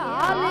Amém.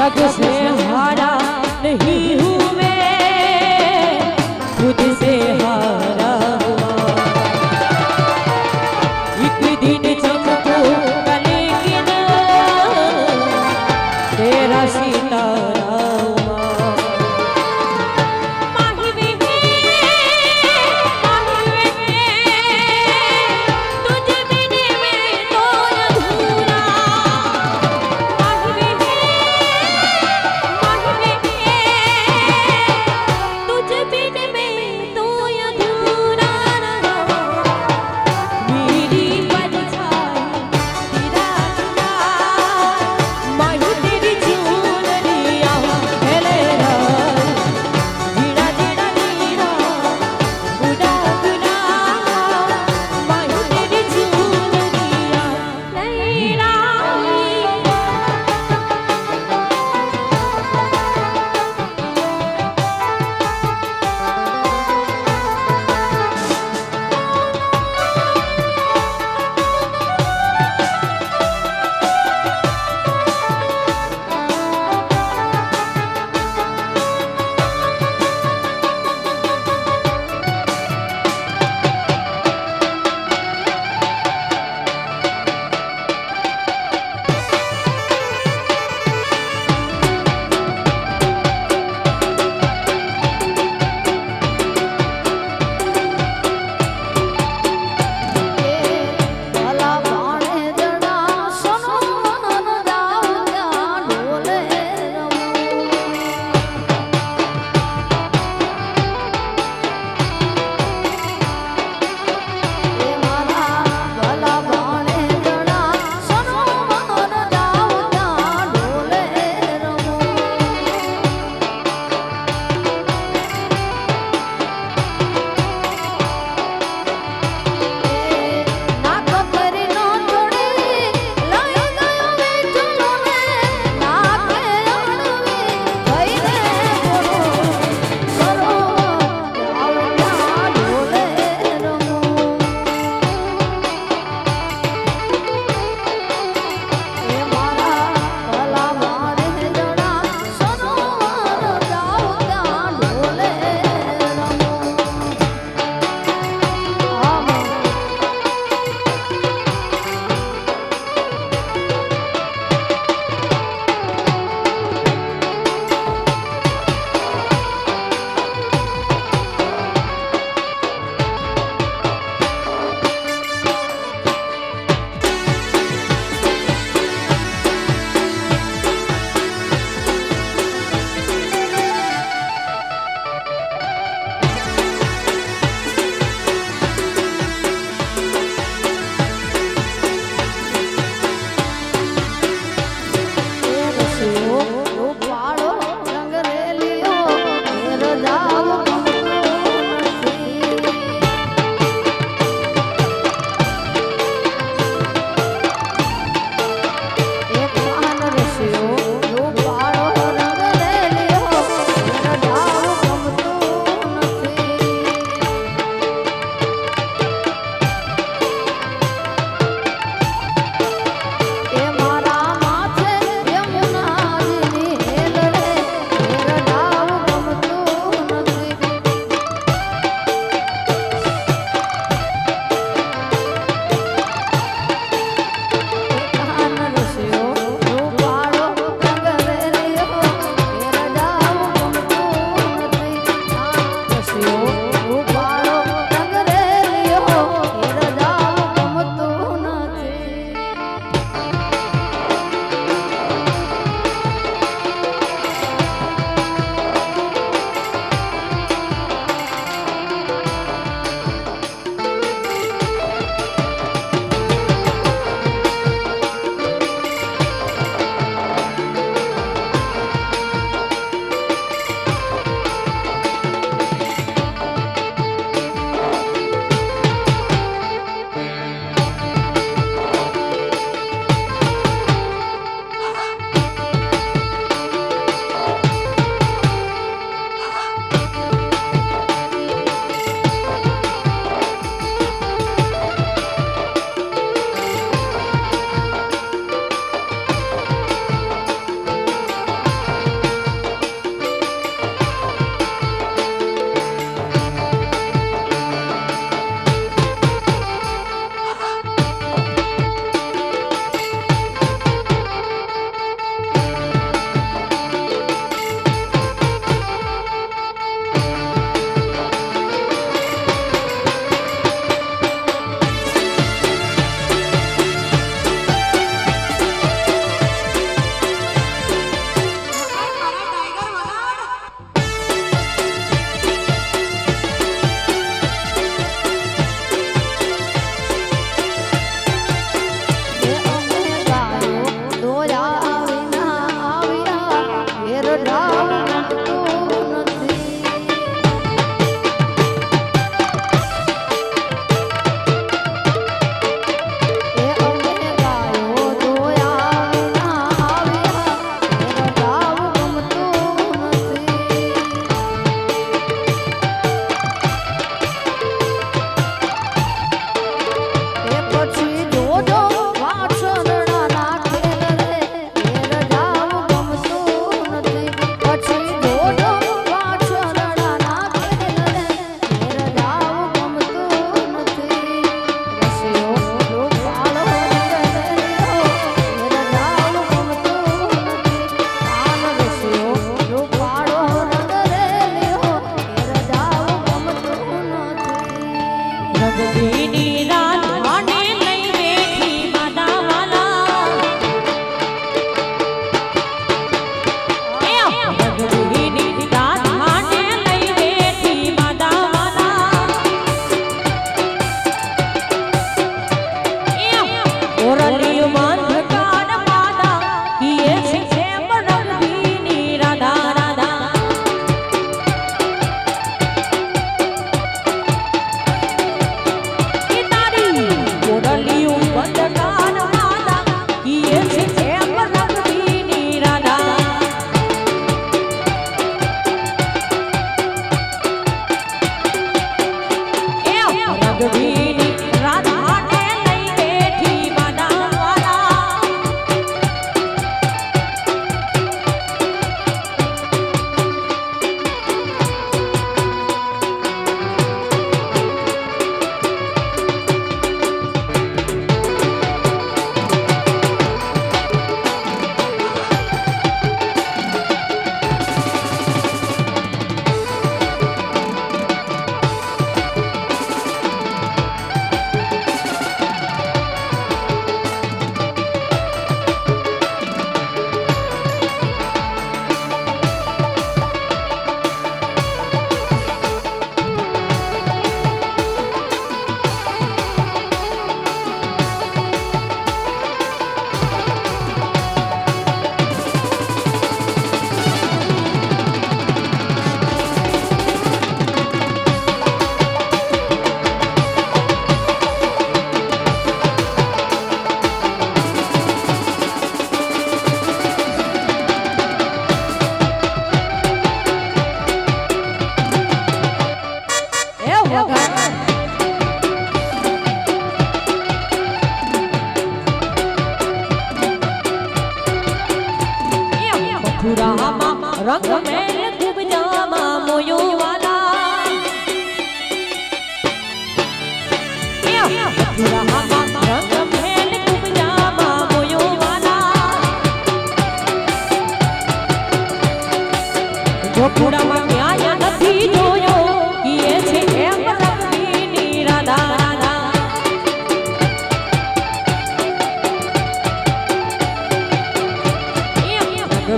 जग से हारा नहीं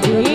Thank you.